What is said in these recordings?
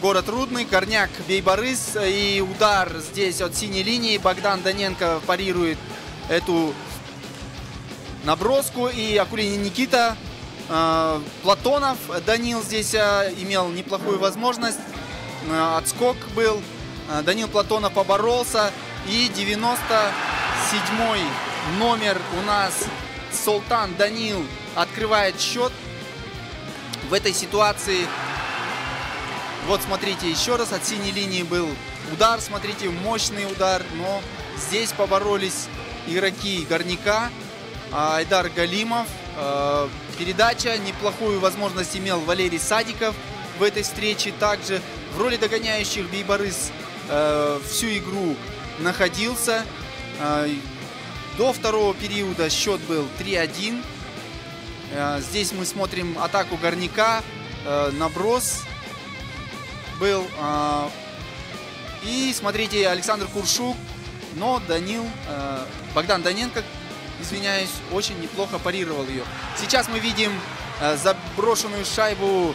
город Рудный, Корняк, Бейбарыс и удар здесь от синей линии. Богдан Даненко парирует эту наброску и Акулинин Никита э, Платонов Данил здесь э, имел неплохую возможность. Э, отскок был. Данил Платонов поборолся. И 97 номер у нас Султан Данил открывает счет. В этой ситуации, вот смотрите, еще раз от синей линии был удар. Смотрите, мощный удар. Но здесь поборолись игроки Горняка. Айдар Галимов. Передача. Неплохую возможность имел Валерий Садиков в этой встрече. Также в роли догоняющих Бейбарыс всю игру находился. До второго периода счет был 3-1. Здесь мы смотрим атаку Горняка. Наброс был. И смотрите, Александр Куршук. Но Данил, Богдан Даненко, извиняюсь, очень неплохо парировал ее. Сейчас мы видим заброшенную шайбу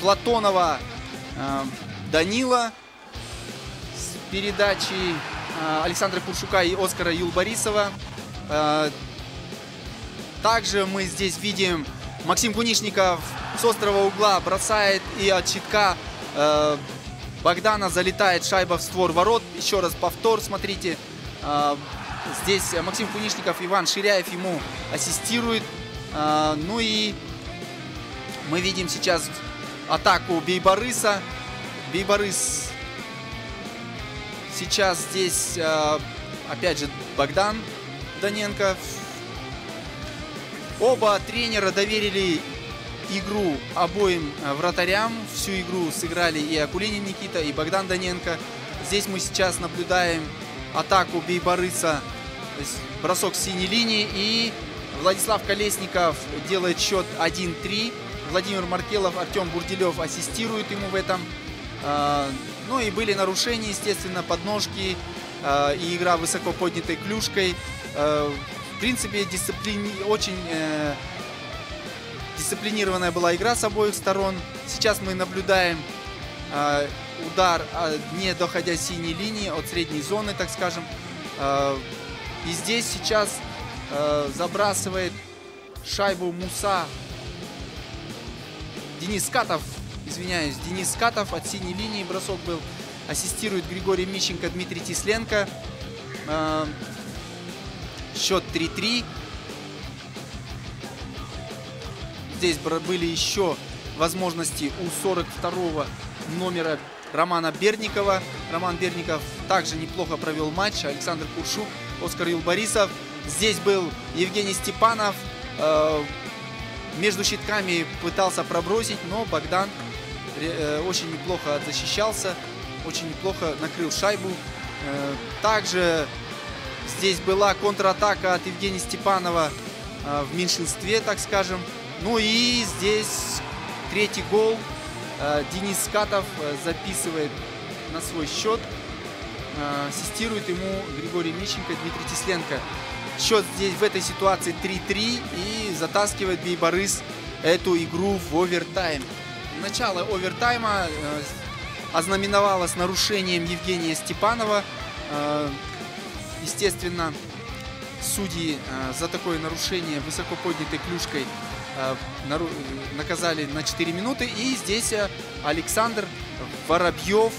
Платонова Данила с передачей Александра Куршука и Оскара Юлбарисова. Также мы здесь видим Максим Кунишников с острого угла бросает и от щитка Богдана залетает шайба в створ ворот. Еще раз повтор, смотрите. Здесь Максим Кунишников, Иван Ширяев ему ассистирует. Ну и мы видим сейчас атаку Бейбарыса. Бейбарыс сейчас здесь, опять же, Богдан Даненко. Оба тренера доверили игру обоим вратарям. Всю игру сыграли и Акулинин Никита, и Богдан Даненко. Здесь мы сейчас наблюдаем атаку Бейбарыса. Бросок синей линии. И Владислав Колесников делает счет 1-3. Владимир Маркелов, Артем Бурделев ассистирует ему в этом. Ну и были нарушения, естественно, подножки и игра высоко поднятой клюшкой. В принципе, дисциплини... очень э, дисциплинированная была игра с обоих сторон. Сейчас мы наблюдаем э, удар, э, не доходя синей линии, от средней зоны, так скажем. Э, и здесь сейчас э, забрасывает шайбу Муса Денис Катов, извиняюсь, Денис Катов от синей линии бросок был. Ассистирует Григорий Мищенко, Дмитрий Тисленко. Э, Счет 3-3. Здесь были еще возможности у 42-го номера Романа Берникова. Роман Берников также неплохо провел матч. Александр Куршук, Оскар Юлбарисов. Здесь был Евгений Степанов. Между щитками пытался пробросить, но Богдан очень неплохо защищался. Очень неплохо накрыл шайбу. Также Здесь была контратака от Евгения Степанова в меньшинстве, так скажем. Ну и здесь третий гол. Денис Скатов записывает на свой счет. Ассистирует ему Григорий Мищенко, Дмитрий Тесленко. Счет здесь в этой ситуации 3-3 и затаскивает Бейбарыс эту игру в овертайм. Начало овертайма ознаменовалось нарушением Евгения Степанова. Естественно, судьи за такое нарушение высоко поднятой клюшкой наказали на 4 минуты. И здесь Александр Воробьев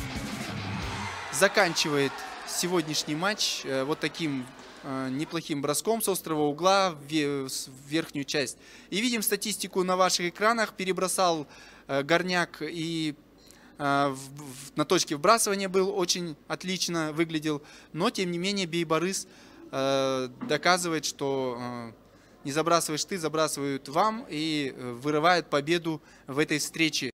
заканчивает сегодняшний матч вот таким неплохим броском с острого угла в верхнюю часть. И видим статистику на ваших экранах. Перебросал Горняк и на точке вбрасывания был очень отлично выглядел. Но, тем не менее, Бейбарыс доказывает, что не забрасываешь ты, забрасывают вам и вырывают победу в этой встрече.